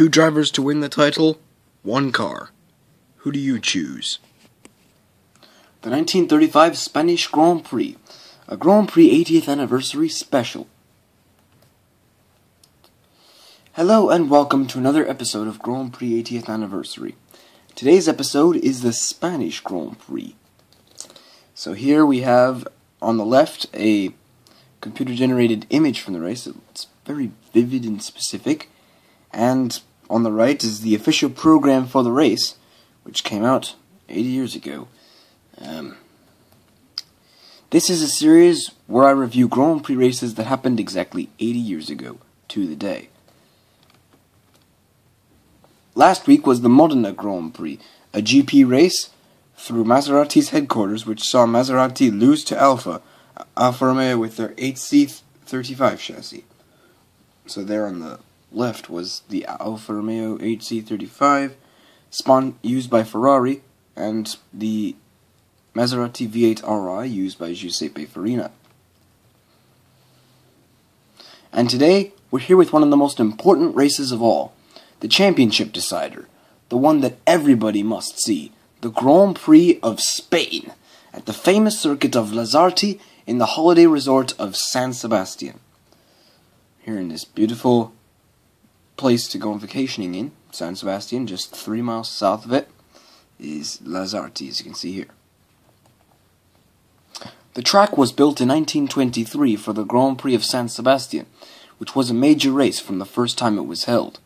Two drivers to win the title, one car. Who do you choose? The 1935 Spanish Grand Prix, a Grand Prix 80th anniversary special. Hello and welcome to another episode of Grand Prix 80th anniversary. Today's episode is the Spanish Grand Prix. So here we have on the left a computer generated image from the race. It's very vivid and specific. And on the right is the official program for the race, which came out 80 years ago. Um, this is a series where I review Grand Prix races that happened exactly 80 years ago to the day. Last week was the Modena Grand Prix, a GP race through Maserati's headquarters, which saw Maserati lose to Alfa, Alfa Romeo with their 8C35 chassis. So there on the left was the Alfa Romeo 8C35, spawn used by Ferrari, and the Maserati V8 RI used by Giuseppe Farina. And today, we're here with one of the most important races of all, the championship decider, the one that everybody must see, the Grand Prix of Spain, at the famous circuit of Lasarte in the holiday resort of San Sebastian. Here in this beautiful place to go on vacationing in, San Sebastian, just three miles south of it, is Lasarte, as you can see here. The track was built in 1923 for the Grand Prix of San Sebastian, which was a major race from the first time it was held.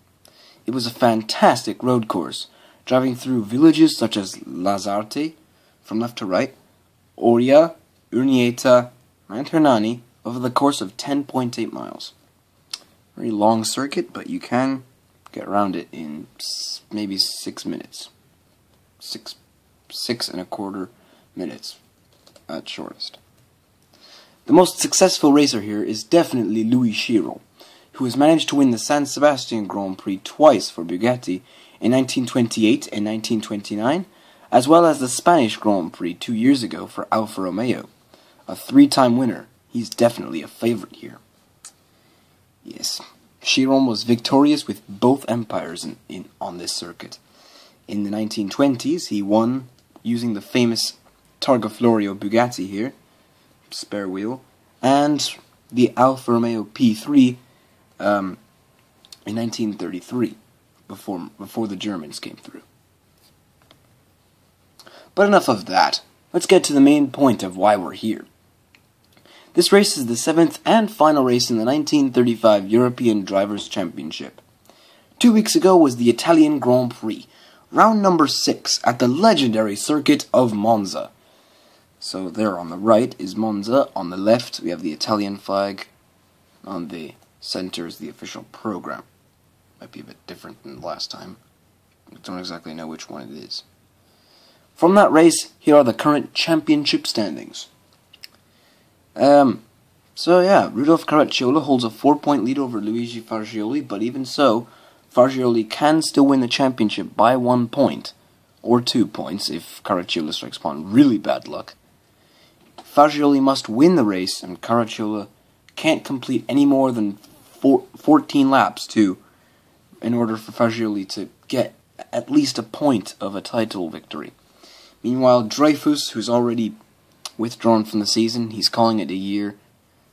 It was a fantastic road course, driving through villages such as Lasarte, from left to right, Oria, Urnieta, and Hernani over the course of 10.8 miles. Very long circuit, but you can get around it in maybe six minutes. Six, six and a quarter minutes at shortest. The most successful racer here is definitely Louis Chiron, who has managed to win the San Sebastian Grand Prix twice for Bugatti in 1928 and 1929, as well as the Spanish Grand Prix two years ago for Alfa Romeo. A three time winner, he's definitely a favorite here. Yes, Chiron was victorious with both empires in, in, on this circuit. In the 1920s, he won using the famous Targa Florio Bugatti here, spare wheel, and the Alfa Romeo P3 um, in 1933, before, before the Germans came through. But enough of that. Let's get to the main point of why we're here. This race is the seventh and final race in the 1935 European Drivers' Championship. Two weeks ago was the Italian Grand Prix, round number six at the legendary circuit of Monza. So there on the right is Monza, on the left we have the Italian flag, on the center is the official program. Might be a bit different than last time. I don't exactly know which one it is. From that race, here are the current championship standings. Um, so yeah, Rudolf Caracciola holds a four-point lead over Luigi Fagioli, but even so, Fagioli can still win the championship by one point, or two points if Caracciola strikes upon really bad luck. Fagioli must win the race, and Caracciola can't complete any more than four, 14 laps to, in order for Fagioli to get at least a point of a title victory. Meanwhile, Dreyfus, who's already withdrawn from the season. He's calling it a year.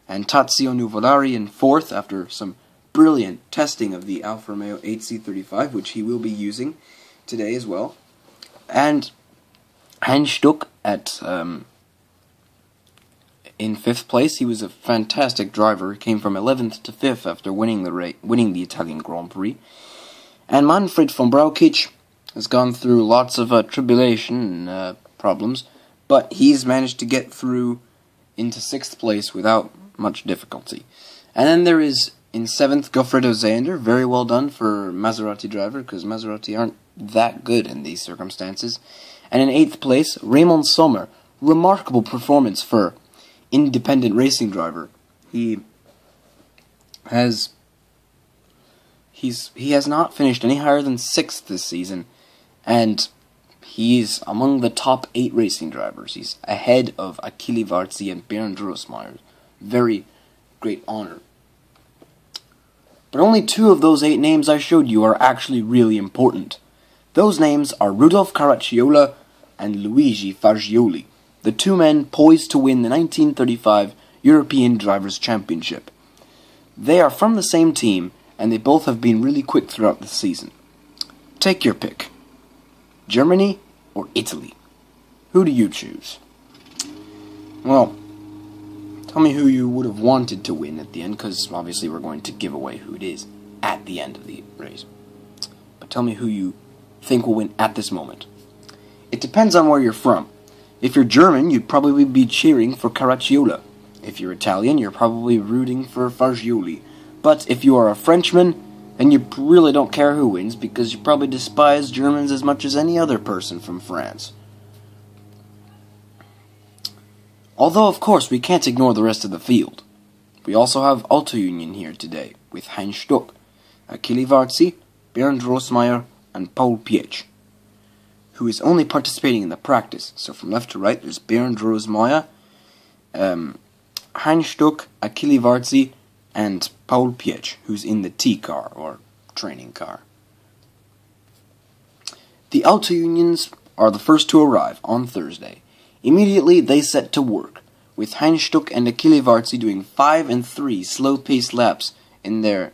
And Tazio Nuvolari in fourth after some brilliant testing of the Alfa Romeo 8C35, which he will be using today as well. And Stuck at um, in fifth place. He was a fantastic driver. He came from 11th to 5th after winning the ra- winning the Italian Grand Prix. And Manfred von Brauchitsch has gone through lots of uh, tribulation uh, problems but he's managed to get through into sixth place without much difficulty. And then there is in seventh Goffredo Zehender, very well done for Maserati driver because Maserati aren't that good in these circumstances. And in eighth place, Raymond Sommer, remarkable performance for independent racing driver. He has he's he has not finished any higher than sixth this season, and He's among the top eight racing drivers. He's ahead of Achille Varzi and Bernd Rosemeyer. Very great honor. But only two of those eight names I showed you are actually really important. Those names are Rudolf Caracciola and Luigi Fagioli, the two men poised to win the 1935 European Drivers' Championship. They are from the same team, and they both have been really quick throughout the season. Take your pick Germany or Italy? Who do you choose? Well, tell me who you would have wanted to win at the end, because obviously we're going to give away who it is at the end of the race. But tell me who you think will win at this moment. It depends on where you're from. If you're German, you'd probably be cheering for Caracciola. If you're Italian, you're probably rooting for Fagioli. But if you are a Frenchman, then you really don't care who wins because you probably despise Germans as much as any other person from France. Although, of course, we can't ignore the rest of the field. We also have Auto Union here today, with Heinz Stuck, Achille Varzi, Bernd Rosemeyer, and Paul Pietsch, who is only participating in the practice. So from left to right, there's Bernd Rosemeyer, um, Heinz Stuck, Achille Varzi, and Paul Pietsch, who's in the T car, or training car. The Auto Unions are the first to arrive on Thursday. Immediately, they set to work, with Heinz Stuck and Achille Varzi doing 5 and 3 slow-paced laps in their,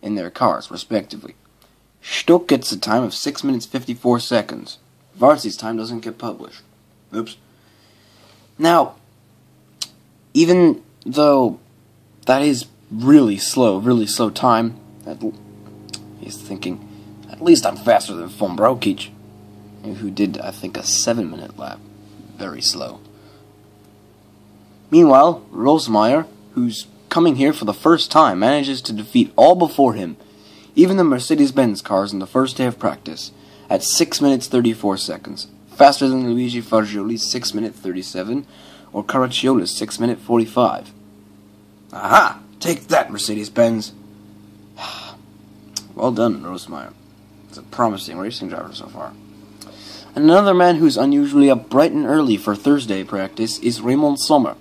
in their cars, respectively. Stuck gets a time of 6 minutes 54 seconds. Varzi's time doesn't get published. Oops. Now, even though that is really slow, really slow time, he's thinking, at least I'm faster than von Brauchitsch, who did, I think, a 7 minute lap very slow. Meanwhile, Rosemeyer, who's coming here for the first time, manages to defeat all before him, even the Mercedes Benz cars in the first day of practice, at 6 minutes 34 seconds, faster than Luigi Fagioli's 6 minute 37 or Caracciola's 6 minute 45. Aha! Take that, Mercedes Benz! well done, Rosemeyer. It's a promising racing driver so far. Another man who's unusually up bright and early for Thursday practice is Raymond Sommer,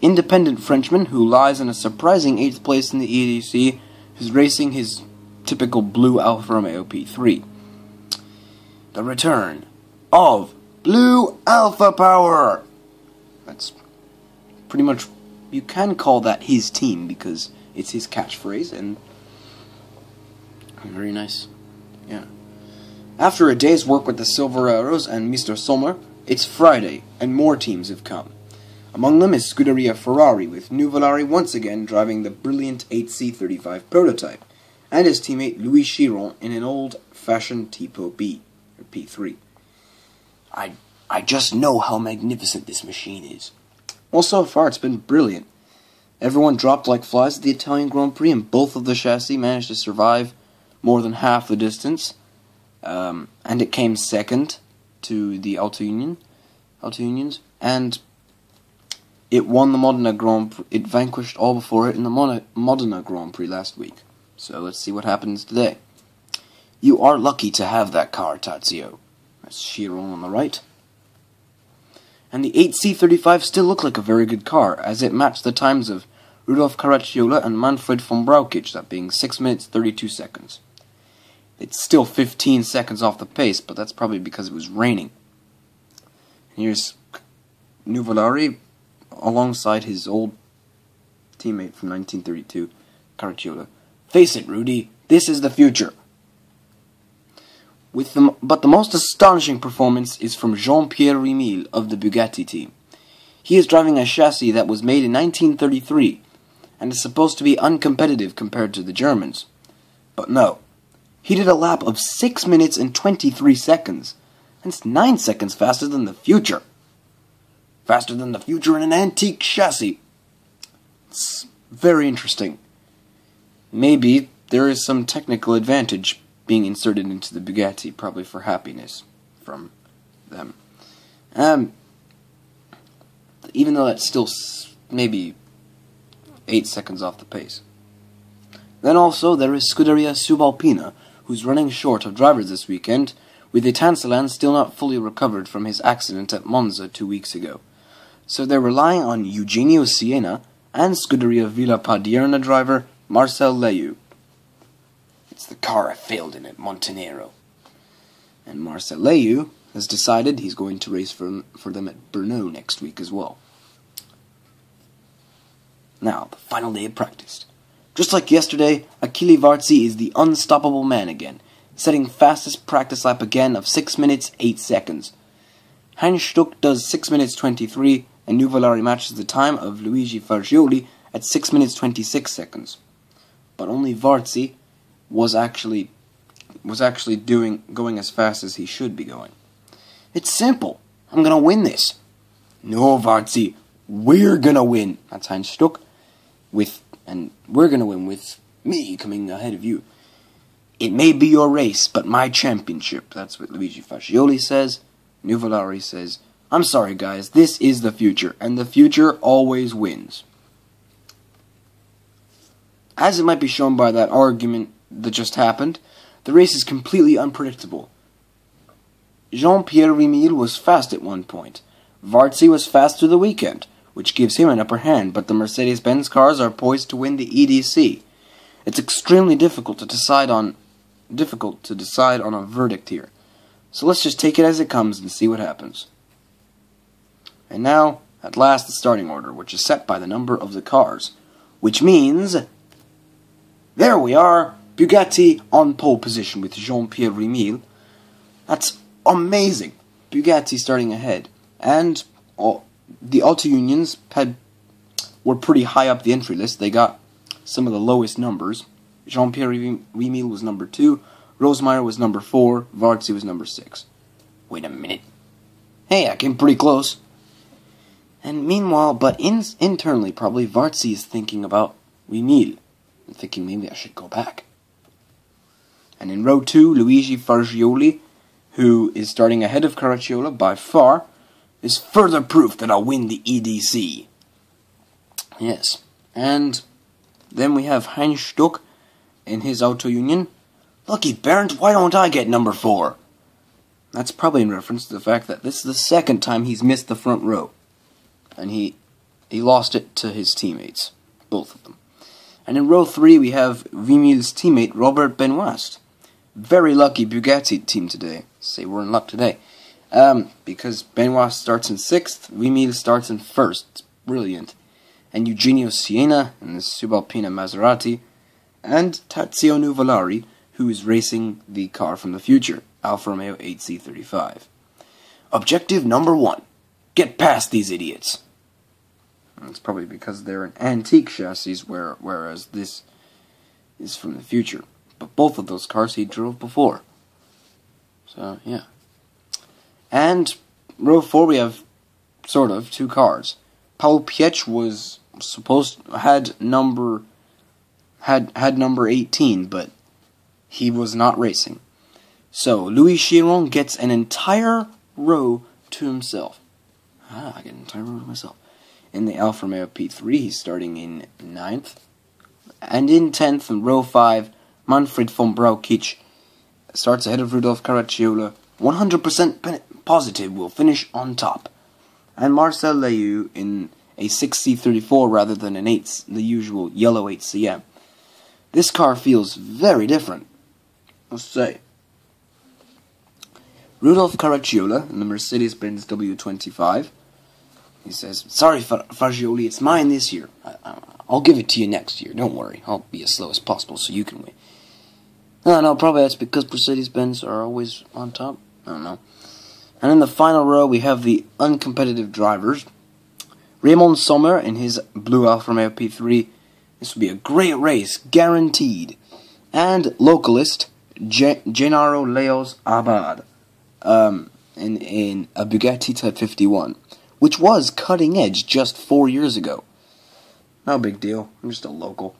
independent Frenchman who lies in a surprising 8th place in the EDC, who's racing his typical blue Alfa Romeo P3. The return of Blue Alfa Power! That's pretty much, you can call that his team because it's his catchphrase and very nice. Yeah. After a day's work with the Silver Arrows and Mr. Sommer, it's Friday, and more teams have come. Among them is Scuderia Ferrari, with Nuvolari once again driving the brilliant 8C35 prototype, and his teammate Louis Chiron in an old-fashioned Tipo B, or P3. I, I just know how magnificent this machine is. Well, so far it's been brilliant. Everyone dropped like flies at the Italian Grand Prix, and both of the chassis managed to survive more than half the distance um, and it came second to the Auto Union, Auto Unions, and it won the Modena Grand Prix. It vanquished all before it in the Modena Grand Prix last week. So let's see what happens today. You are lucky to have that car, Tazio. That's Chiron on the right. And the 8C35 still looked like a very good car, as it matched the times of Rudolf Caracciola and Manfred von Brauchitsch, that being 6 minutes 32 seconds. It's still 15 seconds off the pace, but that's probably because it was raining. Here's Nuvolari alongside his old teammate from 1932, Caracciola. Face it, Rudy, this is the future. With the, but the most astonishing performance is from Jean-Pierre Rémil of the Bugatti team. He is driving a chassis that was made in 1933 and is supposed to be uncompetitive compared to the Germans. But no, he did a lap of 6 minutes and 23 seconds. That's 9 seconds faster than the future. Faster than the future in an antique chassis. It's very interesting. Maybe there is some technical advantage being inserted into the Bugatti, probably for happiness from them. Um, even though that's still maybe 8 seconds off the pace. Then also there is Scuderia Subalpina, who's running short of drivers this weekend, with Itanzalan still not fully recovered from his accident at Monza two weeks ago. So they're relying on Eugenio Siena and Scuderia Villa Padierna driver Marcel Lehoux. It's the car I failed in at Montenero. And Marcel Lehoux has decided he's going to race for, for them at Brno next week as well. Now, the final day of practice. Just like yesterday, Achille Varzi is the unstoppable man again, setting fastest practice lap again of 6 minutes 8 seconds. Heinz Stuck does 6 minutes 23, and Nuvolari matches the time of Luigi Fagioli at 6 minutes 26 seconds. But only Varzi was actually was actually doing going as fast as he should be going. It's simple. I'm gonna win this. No, we're gonna win. That's Heinz Stuck. With and we're gonna win with me coming ahead of you. It may be your race, but my championship. That's what Luigi Fagioli says. Nuvolari says, I'm sorry, guys, this is the future, and the future always wins. As it might be shown by that argument that just happened, the race is completely unpredictable. Jean Pierre Remil was fast at one point. Varzi was fast through the weekend, which gives him an upper hand, but the Mercedes Benz cars are poised to win the EDC. It's extremely difficult to decide on difficult to decide on a verdict here. So let's just take it as it comes and see what happens. And now, at last, the starting order, which is set by the number of the cars. Which means. There we are! Bugatti on pole position with Jean Pierre Remil. That's amazing! Bugatti starting ahead. And all, the auto unions had were pretty high up the entry list. They got some of the lowest numbers. Jean Pierre Remil was number two, Rosemeyer was number four, Varzi was number six. Wait a minute. Hey, I came pretty close. And meanwhile, but in, internally, probably Varzi is thinking about Remil, thinking maybe I should go back. And in row two, Luigi Fagioli, who is starting ahead of Caracciola by far, is further proof that I'll win the EDC. Yes, and then we have Heinz Stuck in his auto union. Lucky Bernd, why don't I get number four? That's probably in reference to the fact that this is the second time he's missed the front row. And he he lost it to his teammates. Both of them. And in row three we have Remil's teammate Robert Benoist. Very lucky Bugatti team today. Say we're in luck today. Um, because Benoist starts in sixth, Remil starts in first. It's brilliant. And Eugenio Siena in the Subalpina Maserati and Tazio Nuvolari, who is racing the car from the future, Alfa Romeo 8C35. Objective number one get past these idiots. It's probably because they're an antique chassis, where, whereas this is from the future. But both of those cars he drove before. So, yeah. And row 4 we have, sort of, two cars. Paul Pietsch was supposed had number had had number 18, but he was not racing. So Louis Chiron gets an entire row to himself. Ah, I get an entire row to myself. In the Alfa Romeo P3, he's starting in ninth, and in tenth, in row five, Manfred von Brauchitsch starts ahead of Rudolf Caracciola. 100% positive will finish on top. And Marcel Lehoux in a 6C34 rather than an 8, the usual yellow 8CM. This car feels very different. Let's say. Rudolf Caracciola in the Mercedes Benz W25. He says, Sorry, Fagioli, it's mine this year. I, will give it to you next year. Don't worry. I'll be as slow as possible so you can win. No, no, probably that's because Mercedes Benz are always on top. I don't know. And in the final row, we have the uncompetitive drivers. Raymond Sommer in his blue Alfa Romeo P3 this will be a great race, guaranteed. And localist, Gennaro Leos Abad, um, in, in a Bugatti Type 51, which was cutting edge just four years ago. No big deal, I'm just a local.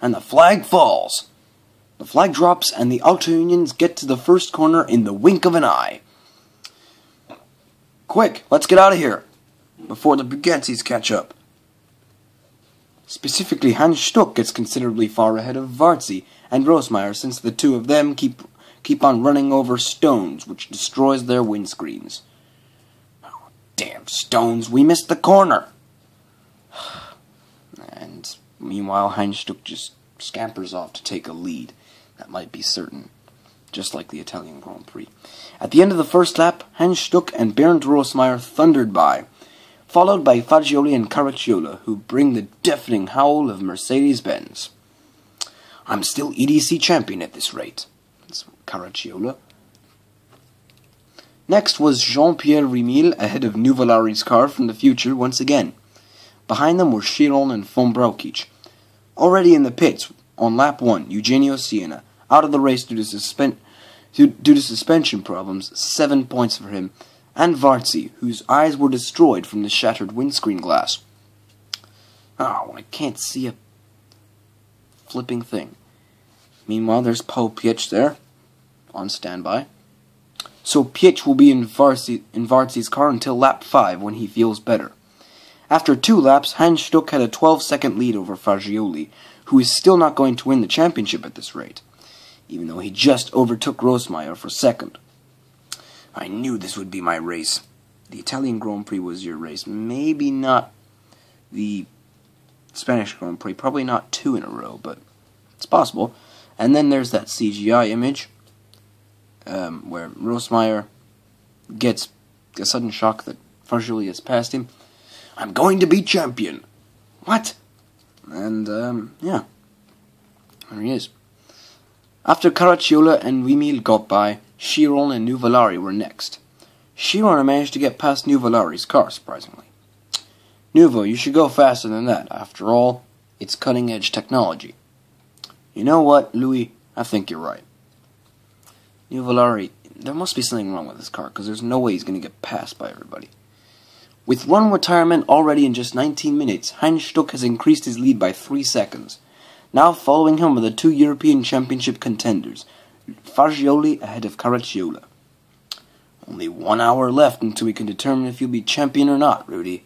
And the flag falls. The flag drops, and the auto unions get to the first corner in the wink of an eye. Quick, let's get out of here before the Bugattis catch up. Specifically, Hans Stuck gets considerably far ahead of Varzi and Rosemeyer since the two of them keep keep on running over stones, which destroys their windscreens. Damn stones, we missed the corner! And meanwhile, Heinz Stuck just scampers off to take a lead. That might be certain, just like the Italian Grand Prix. At the end of the first lap, Hans Stuck and Bernd Rosemeyer thundered by, followed by Fagioli and Caracciola, who bring the deafening howl of Mercedes-Benz. I'm still EDC champion at this rate. That's Caracciola. Next was Jean-Pierre Remil ahead of Nuvolari's car from the future once again. Behind them were Chiron and von Brauchitsch. Already in the pits, on lap 1, Eugenio Siena, out of the race due to, suspend, due, to suspension problems, 7 points for him, and Varzi, whose eyes were destroyed from the shattered windscreen glass. Oh, I can't see a flipping thing. Meanwhile, there's Paul Pietsch there, on standby. So Pietsch will be in, Varzi, in Varzi's car until lap 5 when he feels better. After two laps, Hans Stuck had a 12 second lead over Fagioli, who is still not going to win the championship at this rate, even though he just overtook Rosemeyer for second. I knew this would be my race. The Italian Grand Prix was your race. Maybe not the Spanish Grand Prix. Probably not two in a row, but it's possible. And then there's that CGI image um, where Rosemeyer gets a sudden shock that Fagioli has passed him. I'm going to be champion. What? And, um, yeah. There he is. After Caracciola and Remil got by, Chiron and Nuvolari were next. Chiron managed to get past Nuvolari's car, surprisingly. Nuvo, you should go faster than that. After all, it's cutting edge technology. You know what, Louis? I think you're right. Nuvolari, there must be something wrong with this car, because there's no way he's going to get passed by everybody. With one retirement already in just 19 minutes, Heinz Stuck has increased his lead by 3 seconds. Now following him are the two European Championship contenders, Fagioli ahead of Caracciola. Only one hour left until we can determine if you'll be champion or not, Rudy.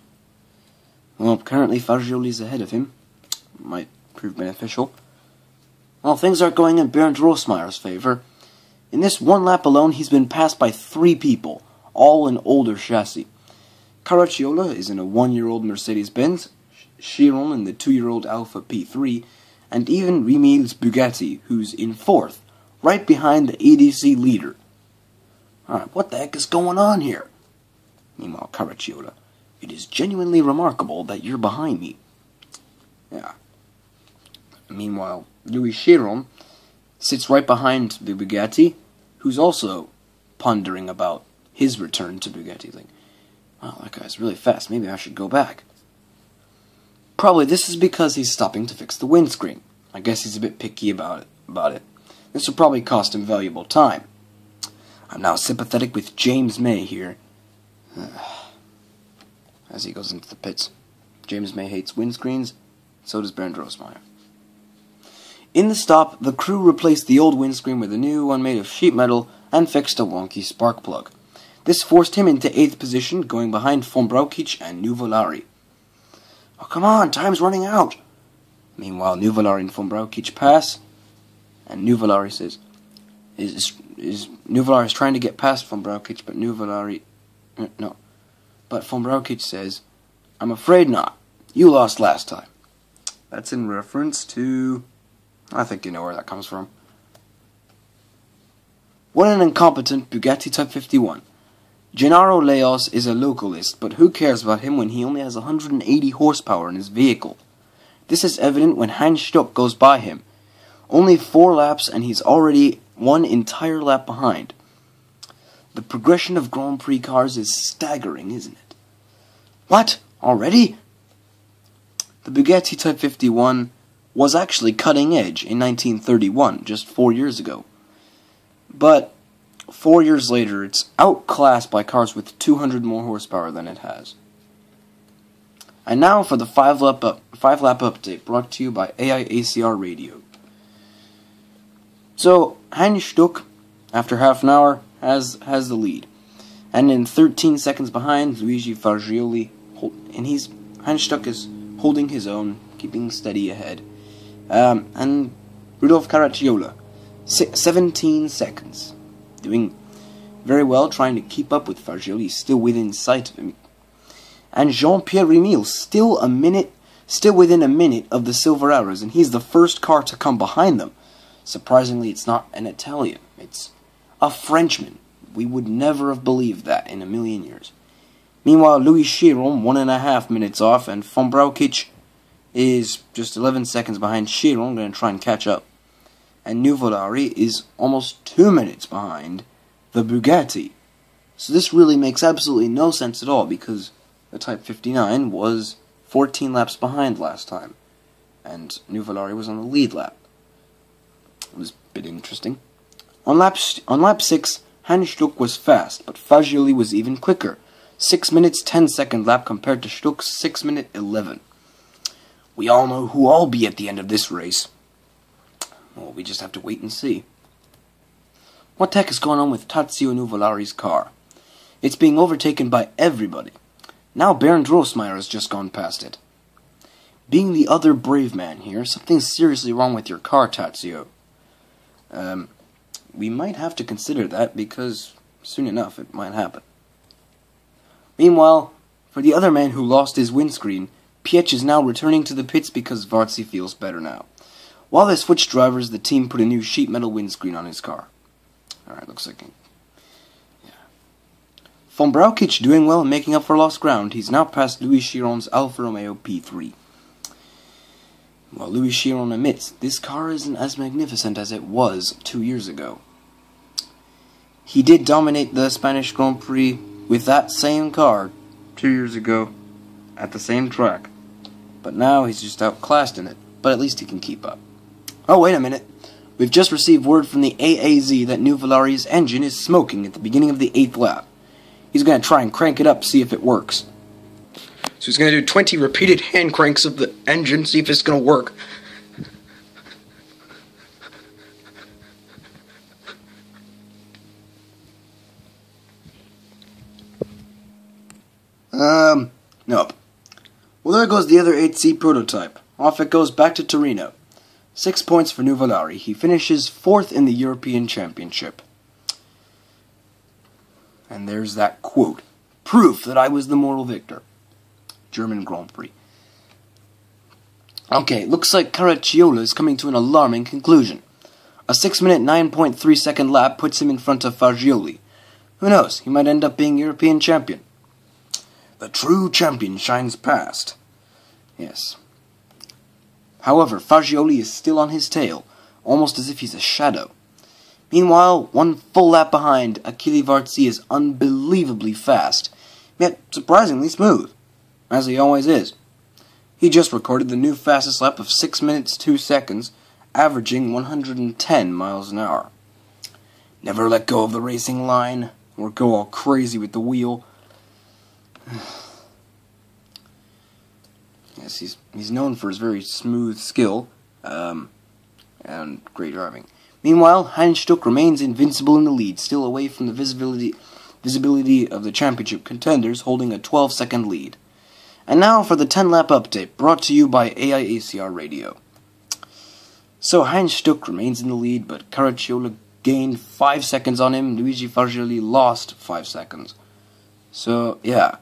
Well, currently Fagioli's ahead of him. Might prove beneficial. Well, things aren't going in Bernd Rosemeyer's favor. In this one lap alone, he's been passed by three people, all in older chassis. Caracciola is in a one-year-old Mercedes-Benz, Chiron in the two-year-old Alfa P3, and even Remil's Bugatti, who's in fourth, right behind the EDC leader. Alright, what the heck is going on here? Meanwhile, Caracciola, it is genuinely remarkable that you're behind me. Yeah. Meanwhile, Louis Chiron sits right behind the Bugatti, who's also pondering about his return to Bugatti. Like, wow, that guy's really fast. Maybe I should go back. Probably this is because he's stopping to fix the windscreen. I guess he's a bit picky about it. About it. This will probably cost him valuable time. I'm now sympathetic with James May here. As he goes into the pits. James May hates windscreens, so does Bernd Rosemeyer. In the stop, the crew replaced the old windscreen with a new one made of sheet metal and fixed a wonky spark plug. This forced him into eighth position, going behind von Brauchitsch and Nuvolari. Oh, come on, time's running out. Meanwhile, Nuvolari and von Brauchitsch pass, and Nuvolari says, is, is, Nuvolari is trying to get past von Brauchitsch, but Nuvolari, uh, no, but von Brauchitsch says, I'm afraid not. You lost last time. That's in reference to I think you know where that comes from. What an incompetent Bugatti Type 51. Gennaro Leos is a localist, but who cares about him when he only has 180 horsepower in his vehicle? This is evident when Heinz Stuck goes by him. Only four laps and he's already one entire lap behind. The progression of Grand Prix cars is staggering, isn't it? What? Already? The Bugatti Type 51 was actually cutting edge in 1931, just four years ago. But four years later, it's outclassed by cars with 200 more horsepower than it has. And now for the five lap, up, five lap update brought to you by AIACR Radio. So, Heinz Stuck, after half an hour, has, has the lead. And in 13 seconds behind, Luigi Fagioli, and he's, Heinz Stuck is holding his own, keeping steady ahead. Um, and Rudolf Caracciola, 17 seconds. Doing very well, trying to keep up with Fagioli, still within sight of him. And Jean-Pierre Remil, still a minute, still within a minute of the Silver Arrows, and he's the first car to come behind them. Surprisingly, it's not an Italian, it's a Frenchman. We would never have believed that in a million years. Meanwhile, Louis Chiron, one and a half minutes off, and von Brauchitsch is just 11 seconds behind Chiron, going to try and catch up. And Nuvolari is almost two minutes behind the Bugatti. So this really makes absolutely no sense at all because the Type 59 was 14 laps behind last time, and Nuvolari was on the lead lap. It was a bit interesting. On lap, on lap 6, Hans Stuck was fast, but Fagioli was even quicker. 6 minutes 10 second lap compared to Stuck's 6 minute 11. We all know who I'll be at the end of this race. Well, we just have to wait and see. What the heck is going on with Tazio Nuvolari's car? It's being overtaken by everybody. Now Bernd Rosemeyer has just gone past it. Being the other brave man here, something's seriously wrong with your car, Tazio. Um, we might have to consider that because soon enough it might happen. Meanwhile, for the other man who lost his windscreen, Pietsch is now returning to the pits because Varzi feels better now. While they switched drivers, the team put a new sheet metal windscreen on his car. Alright, looks like... Yeah. Von Brauchitsch doing well and making up for lost ground. He's now past Louis Chiron's Alfa Romeo P3. While Louis Chiron admits this car isn't as magnificent as it was two years ago. He did dominate the Spanish Grand Prix with that same car two years ago at the same track. But now he's just outclassed in it, but at least he can keep up. Oh, wait a minute. We've just received word from the AAZ that Nuvolari's engine is smoking at the beginning of the eighth lap. He's going to try and crank it up, see if it works. So he's going to do 20 repeated hand cranks of the engine, see if it's going to work. Um, nope. Well, there goes the other 8C prototype. Off it goes back to Torino. Six points for Nuvolari. He finishes fourth in the European Championship. And there's that quote. Proof that I was the moral victor. German Grand Prix. Okay, looks like Caracciola is coming to an alarming conclusion. A 6 minute 9.3 second lap puts him in front of Fagioli. Who knows, he might end up being European champion. The true champion shines past. Yes. However, Fagioli is still on his tail, almost as if he's a shadow. Meanwhile, one full lap behind, Achille Varzi is unbelievably fast, yet surprisingly smooth, as he always is. He just recorded the new fastest lap of 6 minutes 2 seconds, averaging 110 miles an hour. Never let go of the racing line, or go all crazy with the wheel. yes, he's he's known for his very smooth skill um, and great driving. Meanwhile, Heinz Stuck remains invincible in the lead, still away from the visibility visibility of the championship contenders, holding a 12-second lead. And now for the 10-lap update, brought to you by AIACR Radio. So Heinz Stuck remains in the lead, but Caracciola gained 5 seconds on him, Luigi Fagioli lost 5 seconds. So, yeah.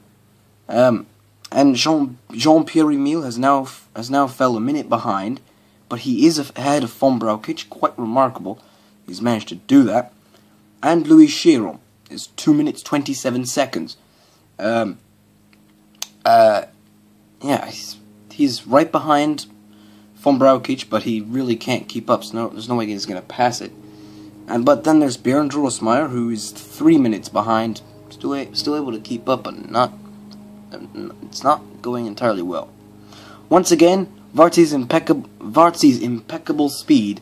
Um, and Jean Jean Pierre Emile has now has now fell a minute behind, but he is ahead of von Brauchitsch, quite remarkable. He's managed to do that. And Louis Chiron is two minutes twenty seven seconds. Um, uh, yeah, he's he's right behind von Brauchitsch, but he really can't keep up. So no, there's no way he's gonna pass it. And but then there's Bernd Rosemeyer, who is three minutes behind, still still able to keep up, but not it's not going entirely well. Once again, Varzi's impeccable, Varzi's impeccable speed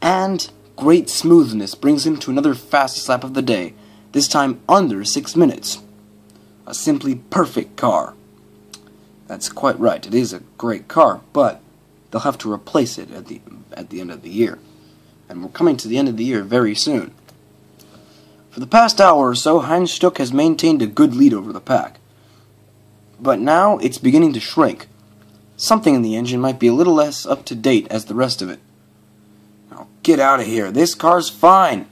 and great smoothness brings him to another fastest lap of the day, this time under 6 minutes. A simply perfect car. That's quite right, it is a great car, but they'll have to replace it at the, at the end of the year. And we're coming to the end of the year very soon. For the past hour or so, Heinz Stuck has maintained a good lead over the pack but now it's beginning to shrink. Something in the engine might be a little less up to date as the rest of it. Now get out of here. This car's fine.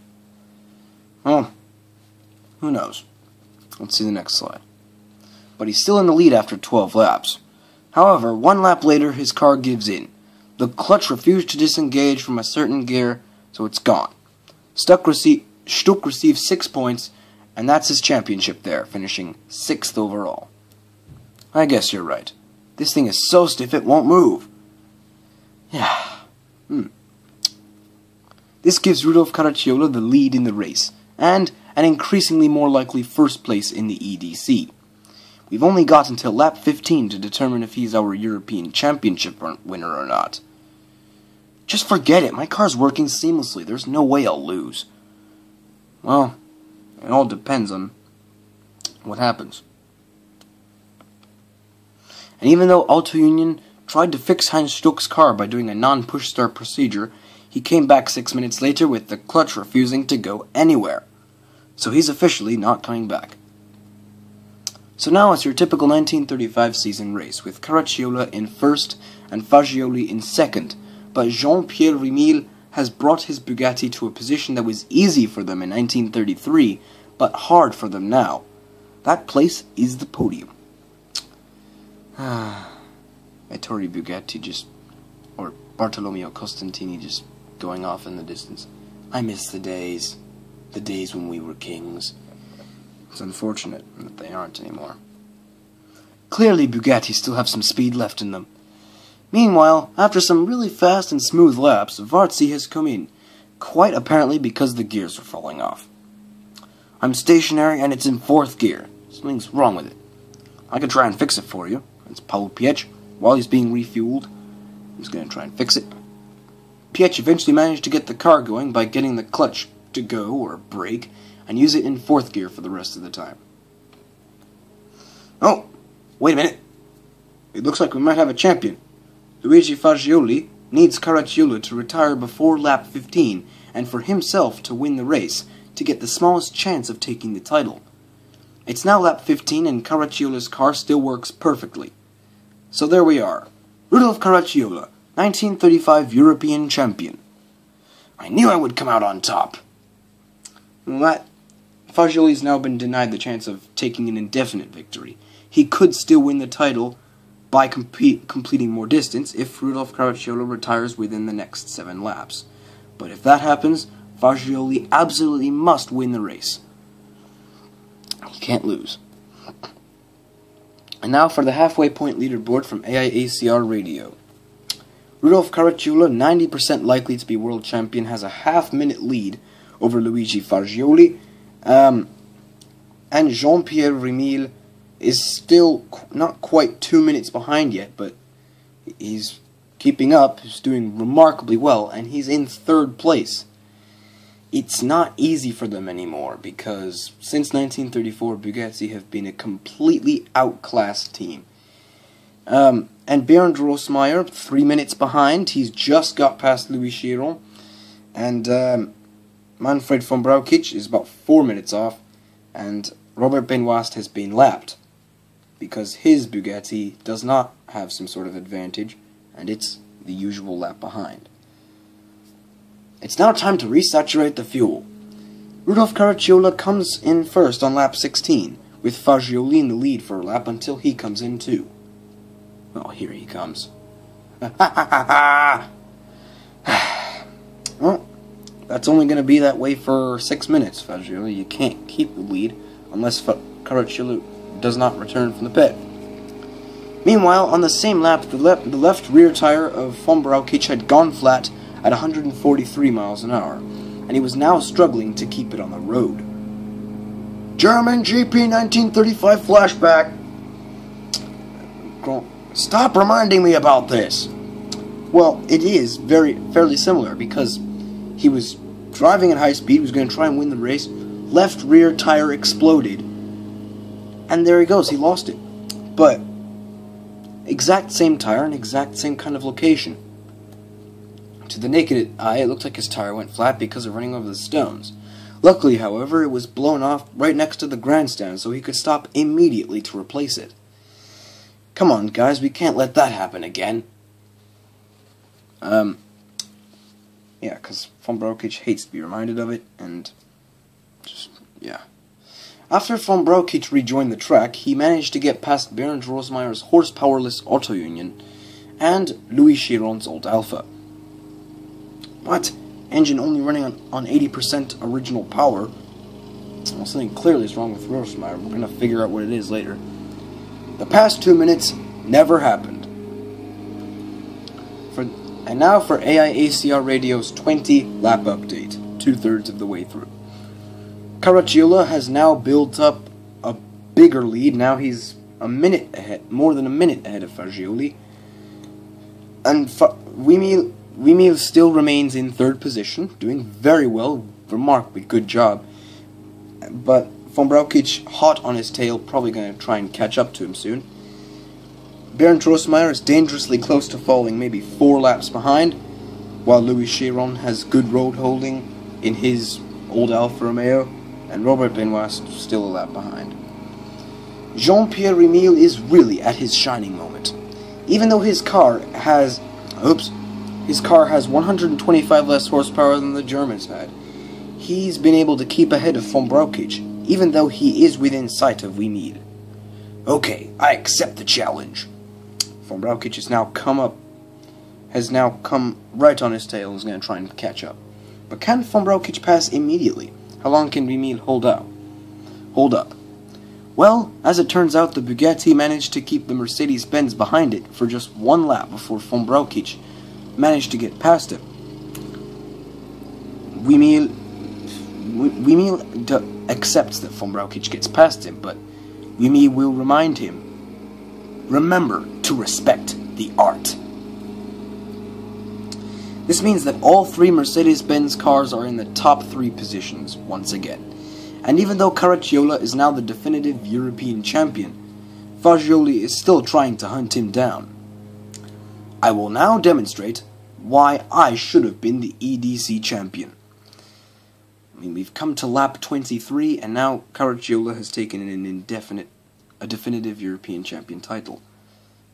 Well, who knows? Let's see the next slide. But he's still in the lead after 12 laps. However, one lap later, his car gives in. The clutch refused to disengage from a certain gear, so it's gone. Stuck rece- Stuck receives six points, and that's his championship there, finishing sixth overall. I guess you're right. This thing is so stiff it won't move. Yeah. Hmm. This gives Rudolf Caracciola the lead in the race, and an increasingly more likely first place in the EDC. We've only got until lap 15 to determine if he's our European Championship winner or not. Just forget it, my car's working seamlessly, there's no way I'll lose. Well, it all depends on what happens. And even though Auto Union tried to fix Heinz Stuck's car by doing a non-push start procedure, he came back six minutes later with the clutch refusing to go anywhere. So he's officially not coming back. So now it's your typical 1935 season race, with Caracciola in first and Fagioli in second, but Jean-Pierre Rémil has brought his Bugatti to a position that was easy for them in 1933, but hard for them now. That place is the podium. Ah, Ettore Bugatti just, or Bartolomeo Costantini just going off in the distance. I miss the days, the days when we were kings. It's unfortunate that they aren't anymore. Clearly, Bugatti still have some speed left in them. Meanwhile, after some really fast and smooth laps, Varzi has come in, quite apparently because the gears are falling off. I'm stationary and it's in fourth gear. Something's wrong with it. I can try and fix it for you. It's Paul Pietsch. While he's being refueled, he's going to try and fix it. Pietsch eventually managed to get the car going by getting the clutch to go, or brake, and use it in fourth gear for the rest of the time. Oh, wait a minute. It looks like we might have a champion. Luigi Fagioli needs Caracciola to retire before lap 15 and for himself to win the race to get the smallest chance of taking the title. It's now lap 15 and Caracciola's car still works perfectly. So there we are. Rudolf Caracciola, 1935 European champion. I knew I would come out on top. That Fagioli's now been denied the chance of taking an indefinite victory. He could still win the title by completing more distance if Rudolf Caracciola retires within the next seven laps. But if that happens, Fagioli absolutely must win the race. He can't lose. And now for the halfway point leaderboard from AIACR Radio. Rudolf Caracciola, 90% likely to be world champion, has a half minute lead over Luigi Fagioli. Um, and Jean Pierre Rémil is still not quite two minutes behind yet, but he's keeping up. He's doing remarkably well, and he's in third place it's not easy for them anymore because since 1934, Bugatti have been a completely outclassed team. Um, and Bernd Rosemeyer, three minutes behind. He's just got past Louis Chiron. And um, Manfred von Brauchitsch is about four minutes off. And Robert Benoist has been lapped because his Bugatti does not have some sort of advantage, and it's the usual lap behind. It's now time to resaturate the fuel. Rudolf Caracciola comes in first on lap 16, with Fagioli in the lead for a lap until he comes in too. Oh, here he comes. Ha ha Well, that's only going to be that way for six minutes, Fagioli. You can't keep the lead unless Caracciola does not return from the pit. Meanwhile, on the same lap, the, le the left rear tire of Brauchitsch had gone flat at 143 miles an hour, and he was now struggling to keep it on the road. German GP 1935 flashback. Stop reminding me about this. Well, it is very fairly similar because he was driving at high speed, was going to try and win the race. Left rear tire exploded, and there he goes. He lost it, but exact same tire and exact same kind of location. To the naked eye, it looked like his tire went flat because of running over the stones. Luckily, however, it was blown off right next to the grandstand, so he could stop immediately to replace it. Come on, guys, we can't let that happen again. Um, yeah, because von Brauchitsch hates to be reminded of it, and just, yeah. After von Brauchitsch rejoined the track, he managed to get past Bernd Rosemeyer's horsepowerless Auto Union and Louis Chiron's Old Alfa. What? Engine only running on, on 80% original power? Well, something clearly is wrong with Rosemeyer. We're going to figure out what it is later. The past two minutes never happened. For, and now for AIACR Radio's 20 lap update, two thirds of the way through. Caracciola has now built up a bigger lead. Now he's a minute ahead, more than a minute ahead of Fagioli. And Fa- Wimil, Wimille still remains in third position, doing very well, remarkably good job. But von Brauchitsch, hot on his tail, probably going to try and catch up to him soon. Bernd Rosemeyer is dangerously close to falling, maybe four laps behind, while Louis Chiron has good road holding in his old Alfa Romeo, and Robert Benoist still a lap behind. Jean-Pierre Remille is really at his shining moment. Even though his car has, oops, his car has 125 less horsepower than the Germans had, he's been able to keep ahead of von Brauchitsch, even though he is within sight of Wimille. Okay, I accept the challenge. Von Brauchitsch has now come up, has now come right on his tail and is going to try and catch up. But can von Brauchitsch pass immediately? How long can Wimille hold out? Hold up. Well, as it turns out, the Bugatti managed to keep the Mercedes-Benz behind it for just one lap before von Brauchitsch managed to get past it. Wimille, Wimille accepts that von Brauchitsch gets past him, but Wimille will remind him, remember to respect the art. This means that all three Mercedes-Benz cars are in the top three positions once again. And even though Caracciola is now the definitive European champion, Fagioli is still trying to hunt him down. I will now demonstrate why I should have been the EDC champion. I mean, we've come to lap 23, and now Caracciola has taken an indefinite, a definitive European champion title.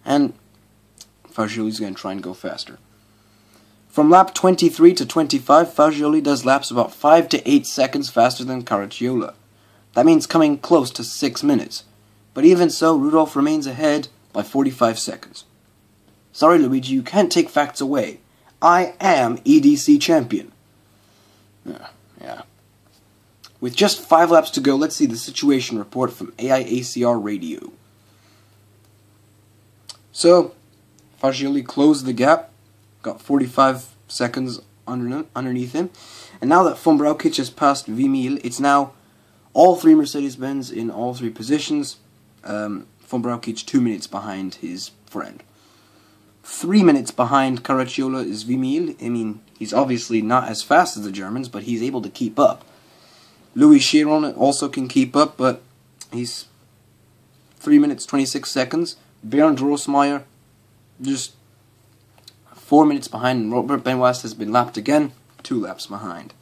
And Fagioli's going to try and go faster. From lap 23 to 25, Fagioli does laps about 5 to 8 seconds faster than Caracciola. That means coming close to 6 minutes. But even so, Rudolph remains ahead by 45 seconds. Sorry, Luigi, you can't take facts away. I am EDC champion. Yeah, yeah. With just 5 laps to go, let's see the situation report from AIACR Radio. So, Fagioli closed the gap got 45 seconds under, underneath him. And now that von Brauchitsch has passed Wimille, it's now all three Mercedes-Benz in all three positions. Um, von Brauchitsch two minutes behind his friend. Three minutes behind Caracciola is Wimille. I mean, he's obviously not as fast as the Germans, but he's able to keep up. Louis Chiron also can keep up, but he's 3 minutes 26 seconds. Bernd Rosemeyer just Four minutes behind, and Robert Benoist has been lapped again, two laps behind.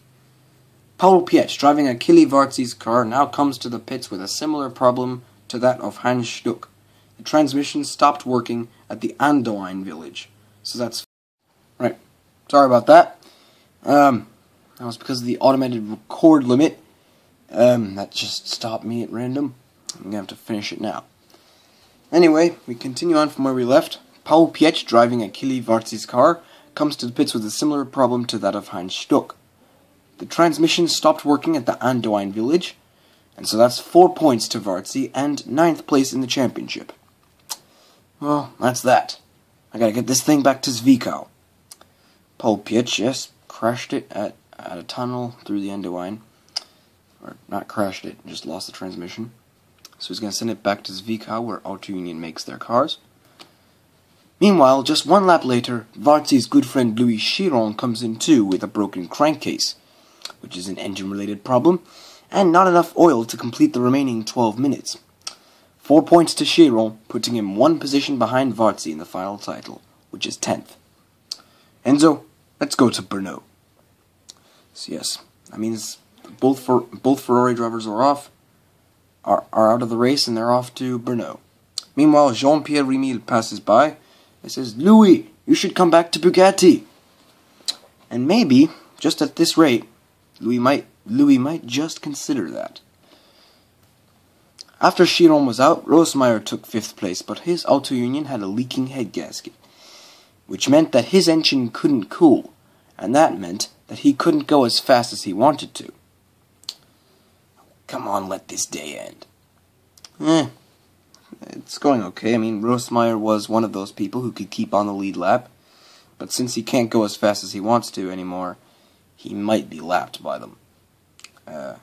Paul Pietsch, driving Achille Varzi's car, now comes to the pits with a similar problem to that of Hans Stuck. The transmission stopped working at the Andoain village. So that's... Right. Sorry about that. Um, that was because of the automated record limit. Um, that just stopped me at random. I'm to have to finish it now. Anyway, we continue on from where we left. Paul Pietsch, driving Achille Varzi's car, comes to the pits with a similar problem to that of Heinz Stuck. The transmission stopped working at the Andoain village, and so that's four points to Varzi and ninth place in the championship. Well, that's that. I gotta get this thing back to Zwickau. Paul Pietsch, yes, crashed it at, at a tunnel through the Andoain. Or not crashed it, just lost the transmission. So he's gonna send it back to Zwickau where Auto Union makes their cars. Meanwhile, just one lap later, Varzi's good friend Louis Chiron comes in too with a broken crankcase, which is an engine-related problem, and not enough oil to complete the remaining 12 minutes. Four points to Chiron, putting him one position behind Varzi in the final title, which is 10th. Enzo, let's go to Brno. So yes, that means both for both Ferrari drivers are off, are, are out of the race, and they're off to Brno. Meanwhile, Jean-Pierre Remille passes by, it says, Louis, you should come back to Bugatti. And maybe, just at this rate, Louis might Louis might just consider that. After Chiron was out, Rosemeyer took fifth place, but his Auto Union had a leaking head gasket, which meant that his engine couldn't cool, and that meant that he couldn't go as fast as he wanted to. Come on, let this day end. Eh, it's going okay. I mean, Rosemeyer was one of those people who could keep on the lead lap, but since he can't go as fast as he wants to anymore, he might be lapped by them. Uh.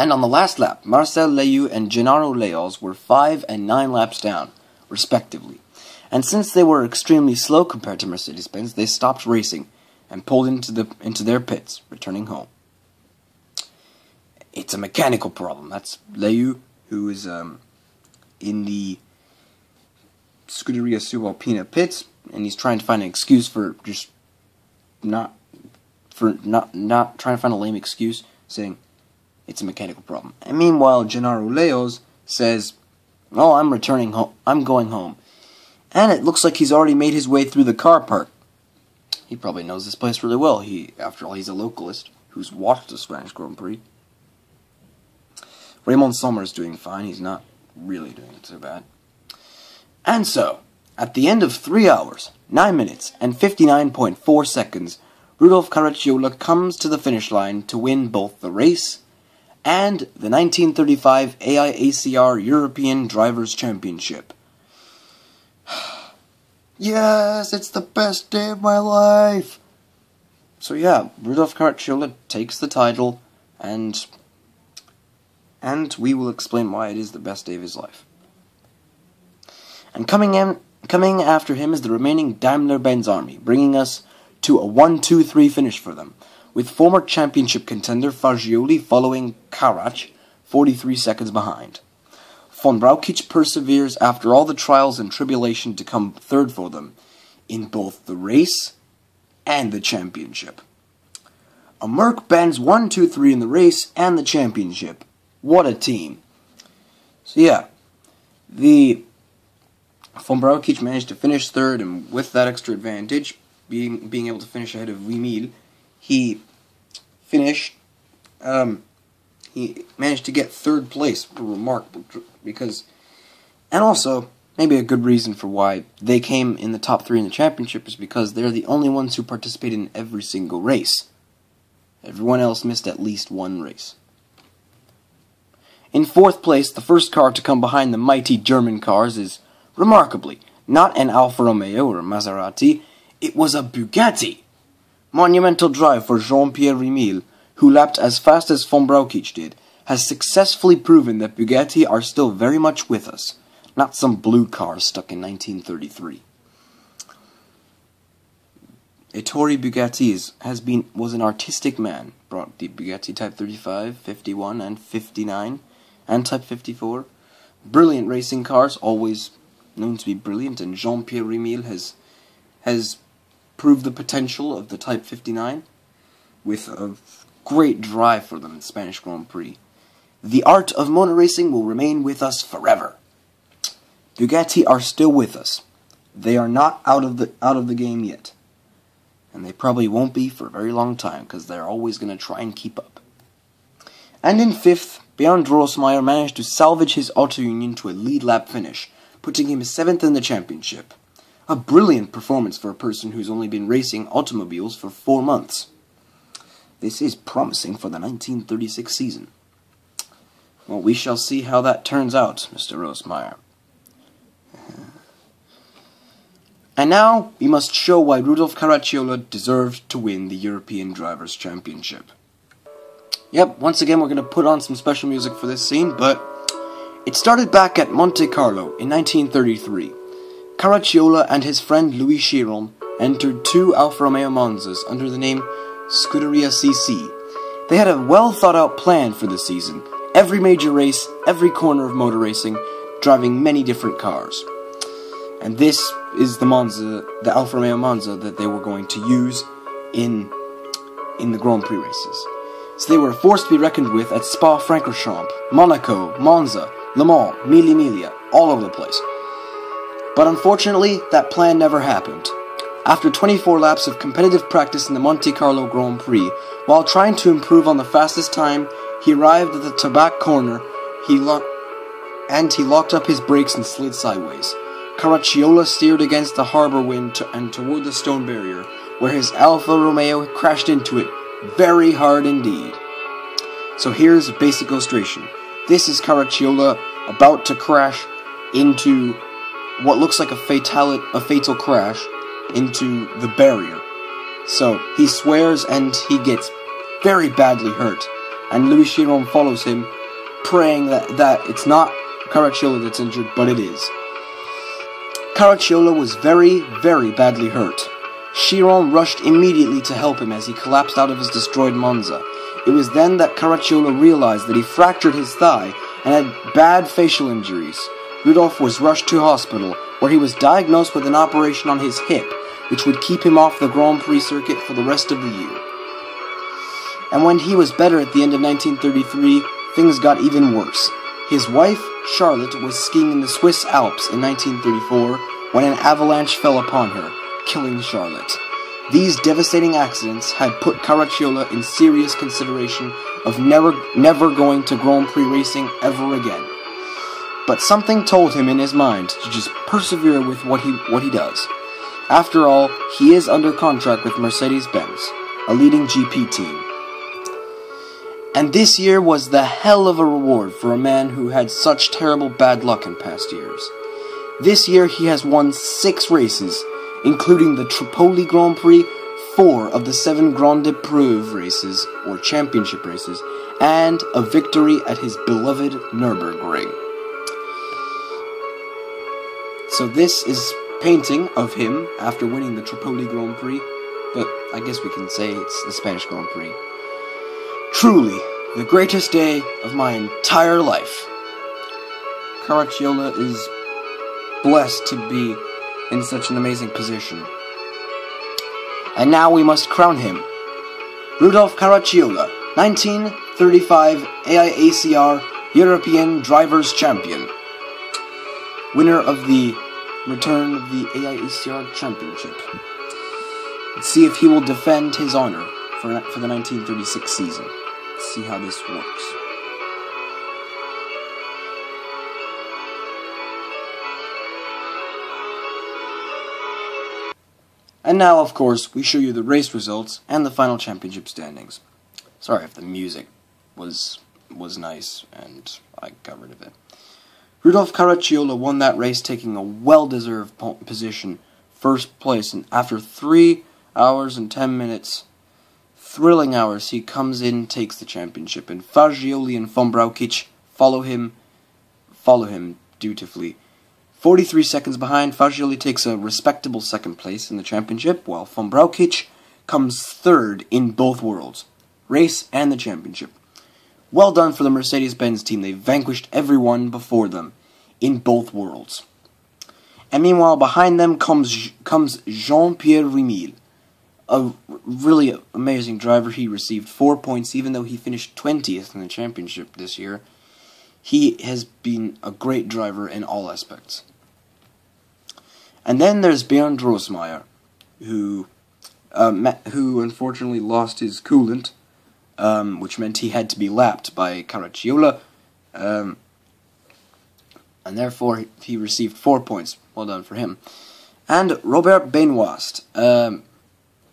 And on the last lap, Marcel Lehoux and Genaro Leoz were 5 and 9 laps down, respectively. And since they were extremely slow compared to Mercedes-Benz, they stopped racing and pulled into, the, into their pits, returning home. It's a mechanical problem. That's Lehoux, who is um, in the Scuderia Subalpina pits, and he's trying to find an excuse for just not for not not trying to find a lame excuse, saying it's a mechanical problem. And meanwhile, Genaro Leoz says, "Oh, I'm returning home. I'm going home." And it looks like he's already made his way through the car park. He probably knows this place really well. He, after all, he's a localist who's watched the Spanish Grand Prix. Raymond Sommer's doing fine. He's not really doing it so bad. And so, at the end of 3 hours, 9 minutes, and 59.4 seconds, Rudolf Caracciola comes to the finish line to win both the race and the 1935 AIACR European Drivers' Championship. yes, it's the best day of my life! So yeah, Rudolf Caracciola takes the title, and and we will explain why it is the best day of his life. And coming in, coming after him is the remaining Daimler-Benz army, bringing us to a 1-2-3 finish for them, with former championship contender Fagioli following Karac 43 seconds behind. Von Brauchitsch perseveres after all the trials and tribulation to come third for them, in both the race and the championship. A Merc bends 1-2-3 in the race and the championship, what a team. So yeah, the von Brauchitsch managed to finish third, and with that extra advantage, being being able to finish ahead of Wimille, he finished. Um, he managed to get third place, remarkable because, and also maybe a good reason for why they came in the top three in the championship is because they're the only ones who participated in every single race. Everyone else missed at least one race. In fourth place, the first car to come behind the mighty German cars is, remarkably, not an Alfa Romeo or a Maserati, it was a Bugatti. Monumental drive for Jean-Pierre Wimille, who lapped as fast as von Brauchitsch did, has successfully proven that Bugatti are still very much with us, not some blue car stuck in 1933. Ettore Bugatti is, has been was an artistic man. Brought the Bugatti Type 35, 51, and 59 and Type 54. Brilliant racing cars, always known to be brilliant, and Jean-Pierre Wimille has has proved the potential of the Type 59 with a great drive for them in Spanish Grand Prix. The art of motor racing will remain with us forever. Bugatti are still with us. They are not out of the out of the game yet. And they probably won't be for a very long time because they're always going to try and keep up. And in fifth, Bernd Rosemeyer managed to salvage his auto union to a lead lap finish, putting him seventh in the championship. A brilliant performance for a person who's only been racing automobiles for four months. This is promising for the 1936 season. Well, we shall see how that turns out, Mr. Rosemeyer. And now, we must show why Rudolf Caracciola deserved to win the European Drivers' Championship. Yep, once again we're going to put on some special music for this scene, but it started back at Monte Carlo in 1933. Caracciola and his friend Louis Chiron entered two Alfa Romeo Monzas under the name Scuderia CC. They had a well thought out plan for the season, every major race, every corner of motor racing, driving many different cars. And this is the Monza, the Alfa Romeo Monza that they were going to use in in the Grand Prix races so they were a force to be reckoned with at Spa-Francorchamps, Monaco, Monza, Le Mans, Mille Miglia, all over the place. But unfortunately, that plan never happened. After 24 laps of competitive practice in the Monte Carlo Grand Prix, while trying to improve on the fastest time, He arrived at the Tabac corner. He locked and he locked up his brakes and slid sideways. Caracciola steered against the harbor wind to, and toward the stone barrier, where his Alfa Romeo crashed into it very hard indeed. So here's a basic illustration. This is Caracciola about to crash into what looks like a fatal a fatal crash into the barrier. So he swears and he gets very badly hurt, and Louis Chiron follows him, praying that, that it's not Caracciola that's injured, but it is. Caracciola was very, very badly hurt. Chiron rushed immediately to help him as he collapsed out of his destroyed Monza. It was then that Caracciola realized that he fractured his thigh and had bad facial injuries. Rudolph was rushed to hospital, where he was diagnosed with an operation on his hip, which would keep him off the Grand Prix circuit for the rest of the year. And when he was better at the end of 1933, things got even worse. His wife, Charlotte, was skiing in the Swiss Alps in 1934 when an avalanche fell upon her, killing Charlotte. These devastating accidents had put Caracciola in serious consideration of never, never going to Grand Prix racing ever again. But something told him in his mind to just persevere with what he, what he does. After all, he is under contract with Mercedes-Benz, a leading GP team. And this year was the hell of a reward for a man who had such terrible bad luck in past years. This year he has won six races, including the Tripoli Grand Prix, four of the seven Grand Prix races, or championship races, and a victory at his beloved Nürburgring. So this is painting of him after winning the Tripoli Grand Prix, but I guess we can say it's the Spanish Grand Prix. Truly, the greatest day of my entire life. Caracciola is blessed to be in such an amazing position. And now we must crown him. Rudolf Caracciola, 1935 AIACR European Drivers' Champion. Winner of the return of the AIACR Championship. Let's see if he will defend his honor for, for the 1936 season. Let's see how this works. And now, of course, we show you the race results and the final championship standings. Sorry if the music was was nice and I got rid of it. Rudolf Caracciola won that race, taking a well-deserved position, first place, and after three hours and ten minutes, thrilling hours, he comes in, takes the championship, and Fagioli and von Brauchitsch follow him, follow him dutifully. 43 seconds behind, Fagioli takes a respectable second place in the championship, while von Brauchitsch comes third in both worlds, race and the championship. Well done for the Mercedes-Benz team. They vanquished everyone before them in both worlds. And meanwhile, behind them comes comes Jean-Pierre Rémil, a really amazing driver. He received four points, even though he finished 20th in the championship this year. He has been a great driver in all aspects. And then there's Bernd Rosemeyer, who, uh, who unfortunately lost his coolant um, which meant he had to be lapped by Caracciola, um, and therefore he received four points. Well done for him. And Robert Benoist um,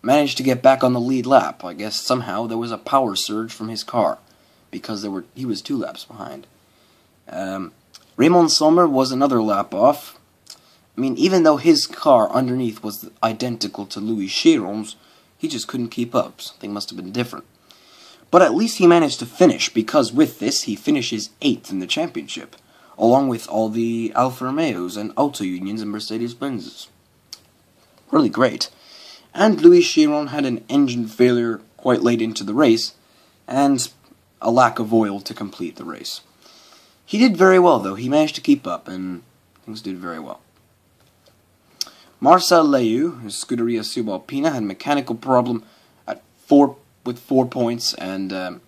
managed to get back on the lead lap. I guess somehow there was a power surge from his car because there were he was two laps behind. Um, Raymond Sommer was another lap off. I mean, even though his car underneath was identical to Louis Chiron's, he just couldn't keep up. Something must have been different. But at least he managed to finish, because with this he finishes 8th in the championship, along with all the Alfa Romeos and Auto Unions and Mercedes-Benzes. Really great. And Louis Chiron had an engine failure quite late into the race, and a lack of oil to complete the race. He did very well, though. He managed to keep up, and things did very well. Marcel his Scuderia Subalpina, had a mechanical problem at 4 with four points, and um,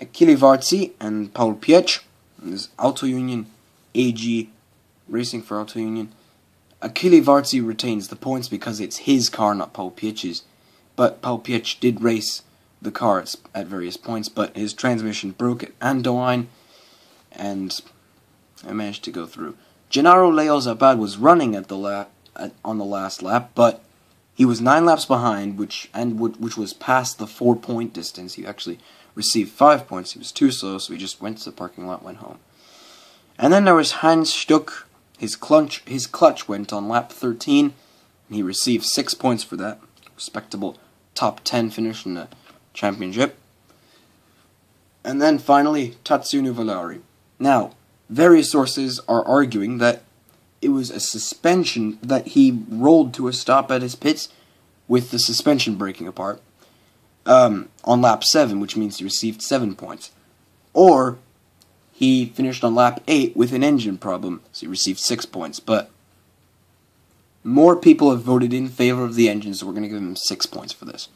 Achille Varzi and Paul Pietsch, this Auto Union AG racing for Auto Union. Achille Varzi retains the points because it's his car, not Paul Pietsch's. But Paul Pietsch did race the car at, various points, but his transmission broke at Andoain, and I managed to go through. Genaro Leoz Abad was running at the lap at, on the last lap, but he was nine laps behind, which and which was past the four point distance. He actually received five points. He was too slow, so he just went to the parking lot, went home. And then there was Hans Stuck. His clutch, his clutch went on lap 13, and he received six points for that. Respectable top 10 finish in the championship. And then finally, Tazio Nuvolari. Now, various sources are arguing that it was a suspension that he rolled to a stop at his pits with the suspension breaking apart um, on lap 7, which means he received 7 points. Or he finished on lap 8 with an engine problem, so he received 6 points. But more people have voted in favor of the engine, so we're going to give him 6 points for this.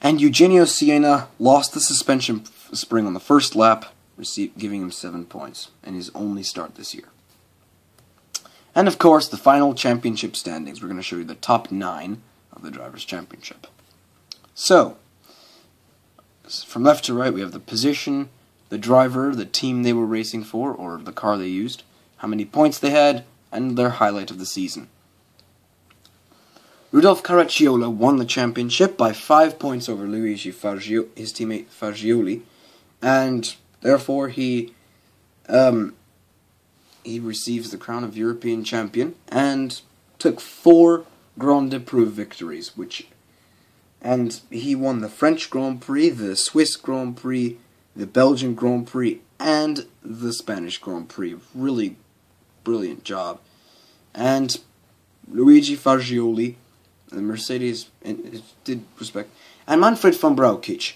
And Eugenio Siena lost the suspension spring on the first lap, receive, giving him 7 points, and his only start this year. And of course, the final championship standings. We're going to show you the top 9 of the Drivers' Championship. So, from left to right, we have the position, the driver, the team they were racing for, or the car they used, how many points they had, and their highlight of the season. Rudolf Caracciola won the championship by five points over Luigi Fargio, his teammate Fagioli, and therefore he um, he receives the crown of European champion and took four Grand Prix victories, which and he won the French Grand Prix, the Swiss Grand Prix, the Belgian Grand Prix, and the Spanish Grand Prix. Really brilliant job. And Luigi Fagioli, the Mercedes, did respect, and Manfred von Brauchitsch.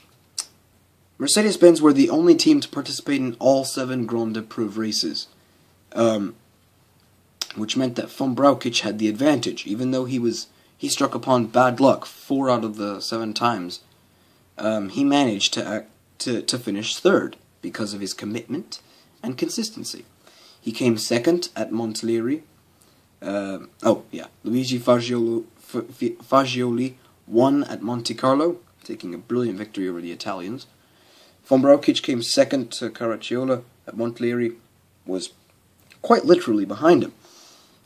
Mercedes Benz were the only team to participate in all seven Grand Prix races, um, which meant that von Brauchitsch had the advantage, even though he was he struck upon bad luck four out of the seven times. Um, he managed to, act, to, to finish third because of his commitment and consistency. He came second at Montlhéry. Uh, oh, yeah. Luigi Fagioli, Fagioli won at Monte Carlo, taking a brilliant victory over the Italians. Von Brauchitsch came second to Caracciola at Montlhéry, was quite literally behind him.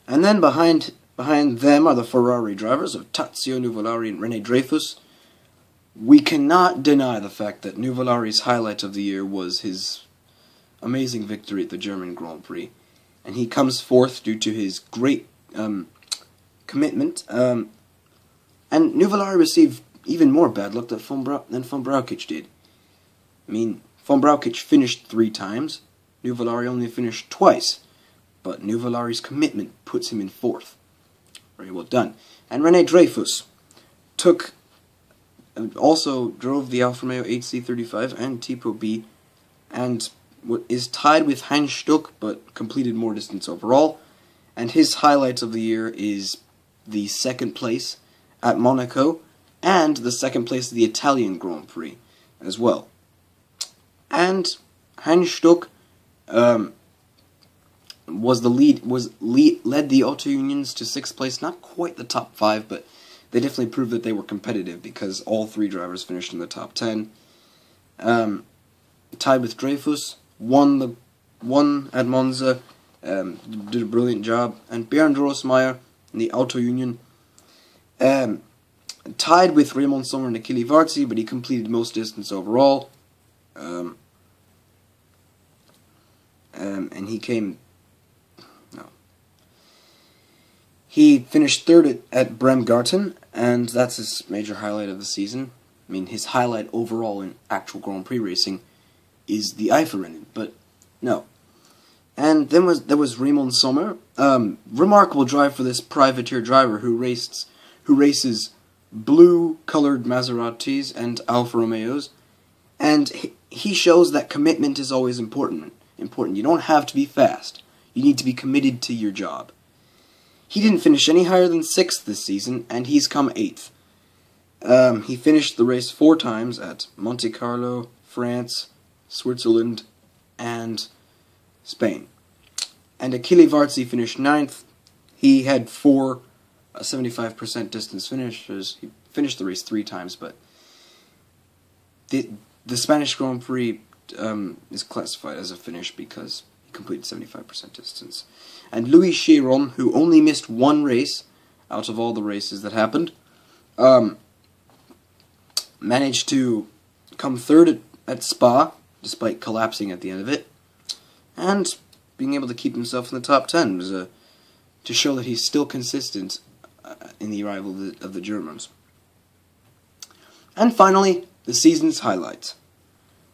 And then behind Behind them are the Ferrari drivers of Tazio Nuvolari and Rene Dreyfus. We cannot deny the fact that Nuvolari's highlight of the year was his amazing victory at the German Grand Prix. And he comes fourth due to his great um, commitment. Um, and Nuvolari received even more bad luck than von, Bra- than von Brauchitsch did. I mean, von Brauchitsch finished three times. Nuvolari only finished twice. But Nuvolari's commitment puts him in fourth. Very well done. And Rene Dreyfus took, also drove the Alfa Romeo 8C35 and Tipo B, and is tied with Heinz Stuck, but completed more distance overall. And his highlights of the year is the second place at Monaco and the second place of the Italian Grand Prix as well. And Heinz Stuck um, was the lead was lead, led the auto unions to sixth place. Not quite the top five, but they definitely proved that they were competitive because all three drivers finished in the top ten. Um, tied with Dreyfus, won the won at Monza, um, did a brilliant job, and Bernd Rosemeyer in the Auto Union. Um, tied with Raymond Sommer and Achille Varzi, but he completed most distance overall. Um, um, and he came He finished third at, at Bremgarten, and that's his major highlight of the season. I mean, his highlight overall in actual Grand Prix racing is the Eifelrennen, but no. And then was there was Raymond Sommer, um, remarkable drive for this privateer driver who who races blue-colored Maseratis and Alfa Romeos, and he, he shows that commitment is always important. Important. You don't have to be fast. You need to be committed to your job. He didn't finish any higher than sixth this season, and he's come eighth. Um, he finished the race four times at Monte Carlo, France, Switzerland, and Spain. And Achille Varzi finished ninth. He had four uh, 75% distance finishes. He finished the race three times, but the the Spanish Grand Prix um, is classified as a finish because he completed 75% distance. And Louis Chiron, who only missed one race out of all the races that happened, um, managed to come third at, at Spa, despite collapsing at the end of it, and being able to keep himself in the top 10 was a, to show that he's still consistent uh, in the arrival of the, of the Germans. And finally, the season's highlights.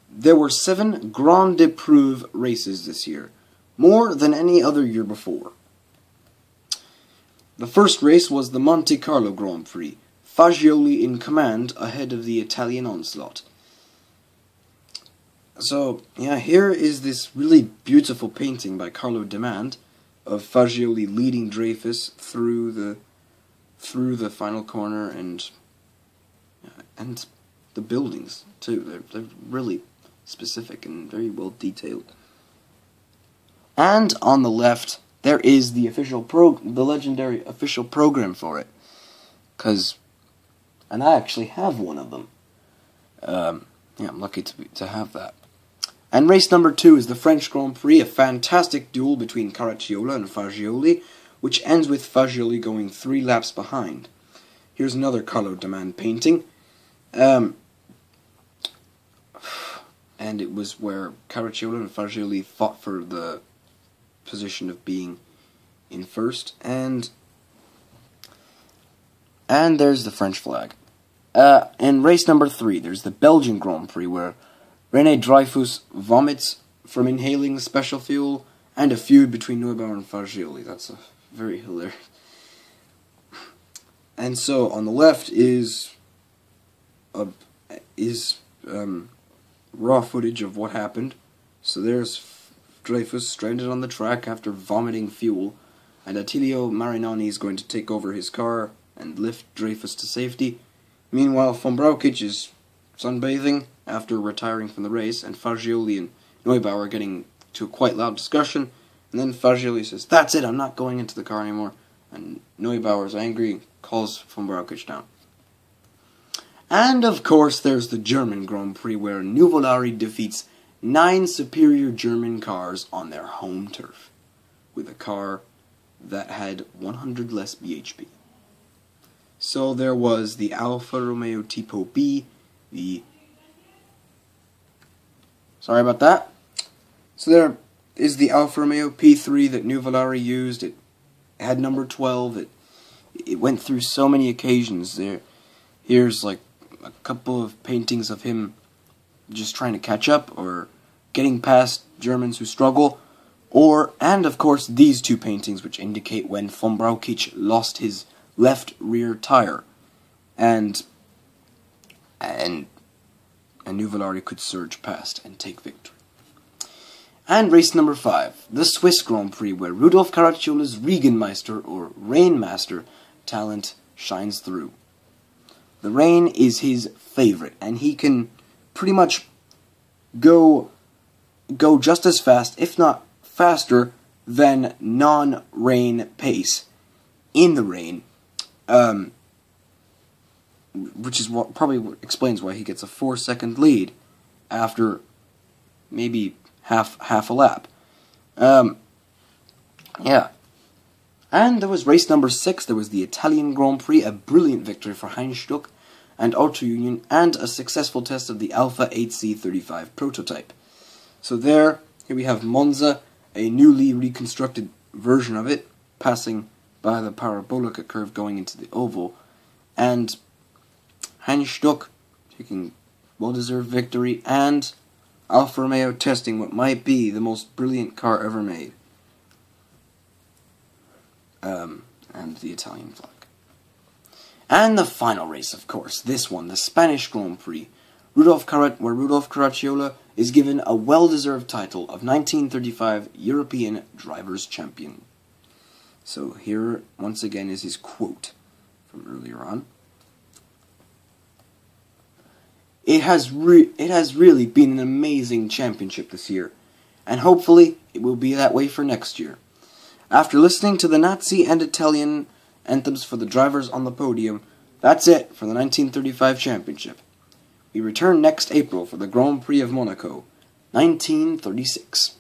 There were seven Grand Prix races this year, more than any other year before. The first race was the Monte Carlo Grand Prix, Fagioli in command ahead of the Italian onslaught. So, yeah, here is this really beautiful painting by Carlo Demand of Fagioli leading Dreyfus through the through the final corner and and the buildings too. They're they're really specific and very well detailed. And on the left, there is the official pro, the legendary official program for it. Cause, and I actually have one of them. Um, yeah, I'm lucky to be, to have that. And race number two is the French Grand Prix, a fantastic duel between Caracciola and Fagioli, which ends with Fagioli going three laps behind. Here's another Carlo Demand painting. Um, and it was where Caracciola and Fagioli fought for the position of being in first, and and there's the French flag. Uh, in race number three, there's the Belgian Grand Prix where Rene Dreyfus vomits from inhaling special fuel, and a feud between Neubauer and Fagioli. That's a very hilarious. And so on the left is a, is um, raw footage of what happened. So there's Dreyfus stranded on the track after vomiting fuel, and Attilio Marinoni is going to take over his car and lift Dreyfus to safety. Meanwhile, von Brauchitsch is sunbathing after retiring from the race, and Fagioli and Neubauer are getting to a quite loud discussion. And then Fagioli says, That's it, I'm not going into the car anymore. And Neubauer is angry, calls von Brauchitsch down. And of course, there's the German Grand Prix where Nuvolari defeats nine superior German cars on their home turf with a car that had 100 less bhp. So there was the Alfa Romeo Tipo B, the Sorry about that. So there is the Alfa Romeo P3 that Nuvolari used. It had number 12. It it went through so many occasions. There here's like a couple of paintings of him just trying to catch up or getting past Germans who struggle, or, and of course, these two paintings which indicate when von Brauchitsch lost his left rear tire, and, and, and Nuvolari could surge past and take victory. And race number five, the Swiss Grand Prix, where Rudolf Caracciola's Regenmeister or Rainmaster talent shines through. The rain is his favorite, and he can pretty much go go just as fast, if not faster, than non-rain pace in the rain. Um, which is what probably explains why he gets a four second lead after maybe half half a lap. Um, yeah. And there was race number six. There was the Italian Grand Prix, a brilliant victory for Heinz Stuck and Auto Union, and a successful test of the Alfa 8C35 prototype. So there, here we have Monza, a newly reconstructed version of it, passing by the parabolica curve going into the oval, and Heinz Stuck taking well-deserved victory, and Alfa Romeo testing what might be the most brilliant car ever made. Um, and the Italian flag. And the final race, of course, this one, the Spanish Grand Prix, Rudolf Carat, where Rudolf Caracciola is given a well-deserved title of 1935 European Drivers' Champion. So here, once again, is his quote from earlier on. It has it has really been an amazing championship this year, and hopefully it will be that way for next year. After listening to the Nazi and Italian anthems for the drivers on the podium, that's it for the 1935 championship. We return next April for the Grand Prix of Monaco, 1936.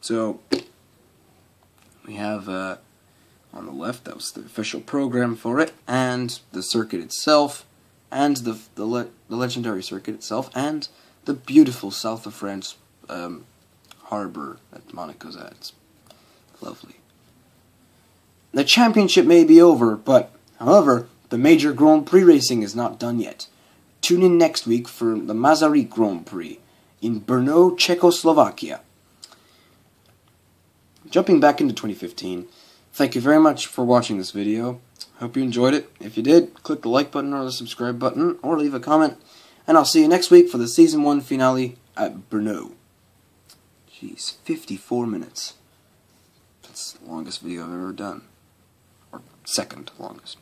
So, we have uh, on the left, that was the official program for it, and the circuit itself, and the, the, le the legendary circuit itself, and the beautiful south of France um, harbor that Monaco's at. It's lovely. The championship may be over, but, however, the major Grand Prix racing is not done yet. Tune in next week for the Masaryk Grand Prix in Brno, Czechoslovakia. Jumping back into 2015, thank you very much for watching this video. Hope you enjoyed it. If you did, click the like button or the subscribe button, or leave a comment. And I'll see you next week for the Season 1 finale at Brno. Jeez, 54 minutes. That's the longest video I've ever done. Or second longest.